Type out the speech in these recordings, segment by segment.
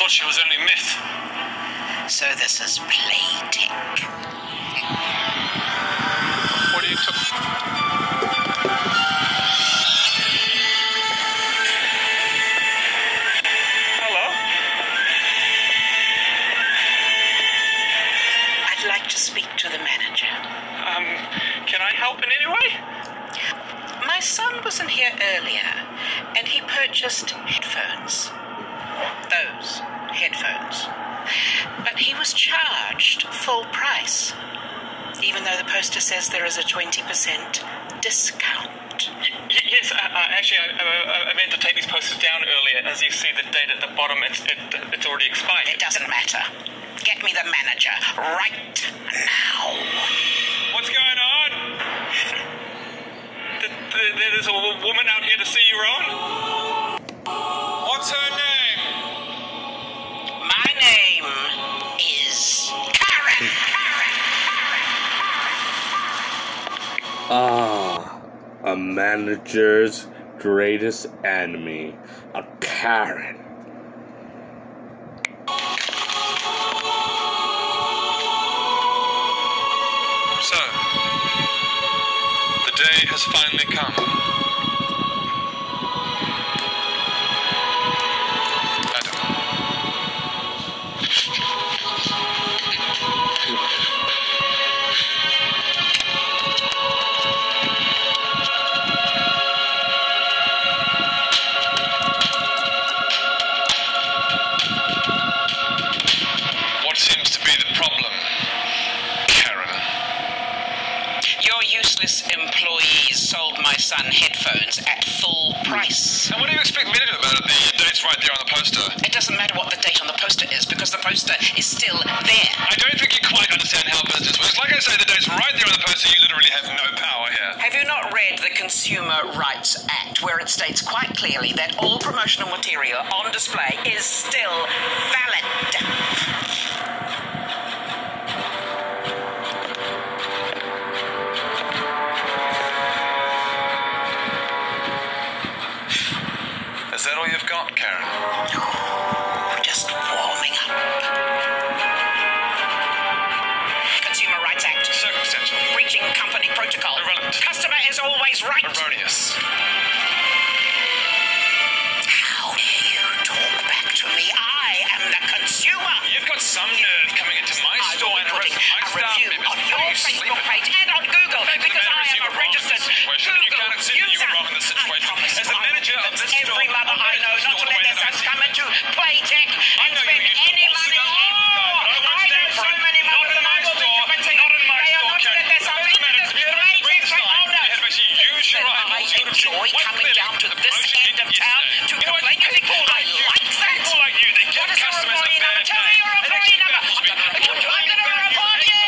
thought she was only myth. So this is Playtech. What are you talking? Hello? I'd like to speak to the manager. Um, can I help in any way? My son was in here earlier and he purchased headphones. Those headphones. But he was charged full price, even though the poster says there is a 20% discount. Yes, uh, uh, actually, I, I, I meant to take these posters down earlier. As you see, the date at the bottom, it's, it, it's already expired. It doesn't matter. Get me the manager right now. What's going on? Th- th- There's a woman Ah, a manager's greatest enemy, a Karen. So, the day has finally come. Son headphones at full price. And what do you expect me to do about it? The date's right there on the poster. It doesn't matter what the date on the poster is because the poster is still there. I don't think you quite understand how business works. Like I say, the date's right there on the poster. You literally have no power here. Have you not read the Consumer Rights Act, where it states quite clearly that all promotional material on display is still valid? You've got, Karen? Just warming up. Consumer Rights Act. Circumstantial. Breaching company protocol. Irrelevant. Customer is always right. Erroneous. Actually use your I You could see enjoy coming down to this end of town to complain. You think I like that? people like you, they give What is a bad number? Tell me time. your It employee number. I'm gonna You report you.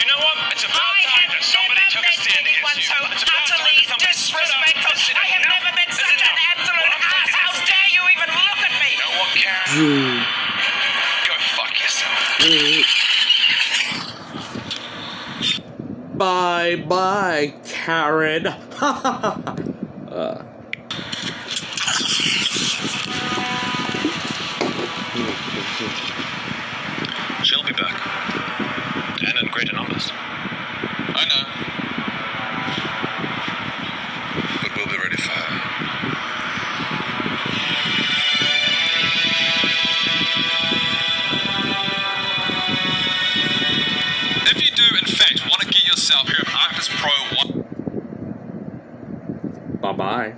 You know what? It's about time that somebody took a stand against you. so It's about time utterly that somebody stood up disrespectful. I have never met such an absolute ass. How dare you even look at me? You know what, Karen? Mm. Go fuck yourself. Bye bye, Karen. uh. She'll be back. And in greater numbers. I know. But we'll be ready for her. If you do, in fact, want to get yourself here at Arcus Pro 1. Bye.